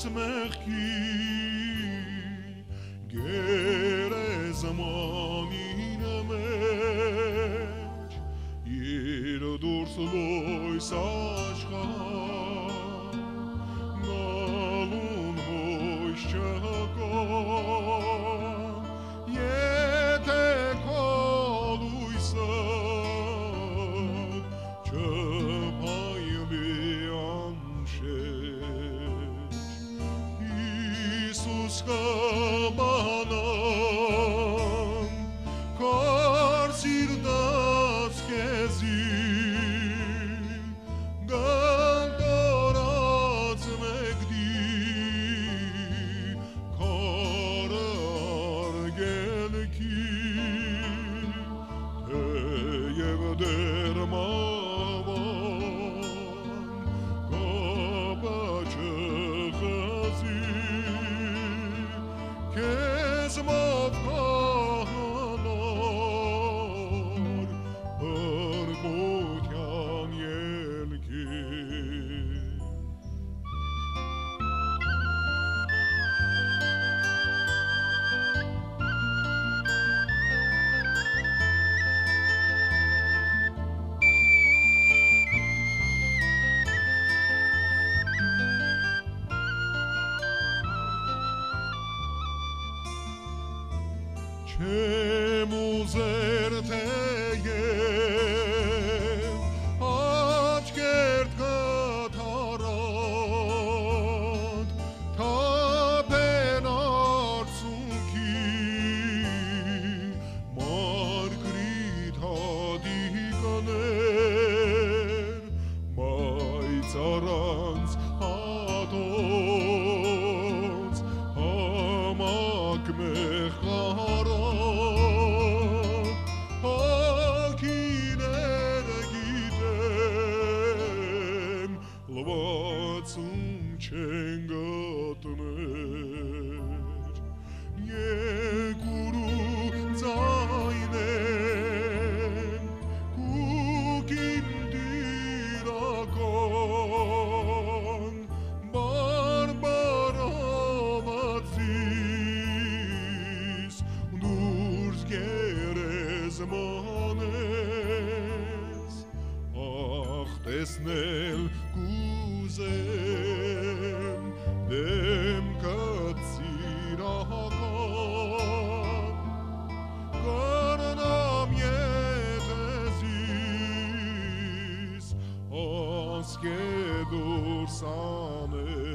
քեզ մեղքի գերեզմանին մեջ իր դուրս լույս աշխարհ başka bahane Չեմ ուզեր թեև աչքերդ կթարատ թափեն արցունքի մարգրիտ հադիկաներ բայց առանց հատոց համակ գերեզմանես ախ տեսնել կուզեմ դեմ կծիրական Կարնամ եթեզիս ասկե դուրսանես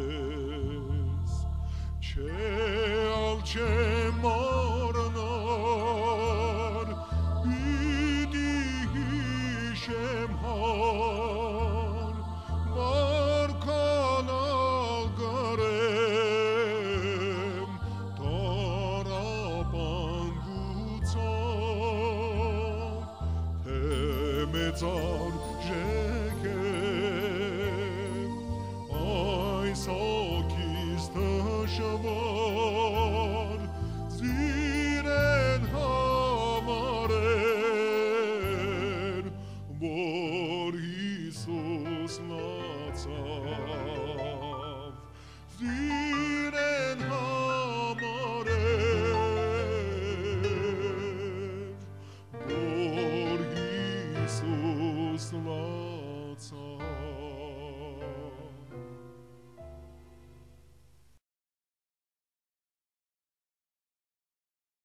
son jeke oi so kistoshovo